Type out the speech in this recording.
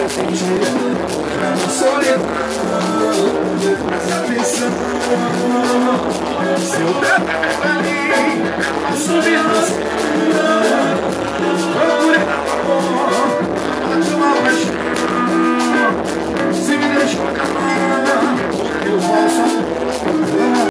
Sorry, I'm solidão Presta atenção Se eu der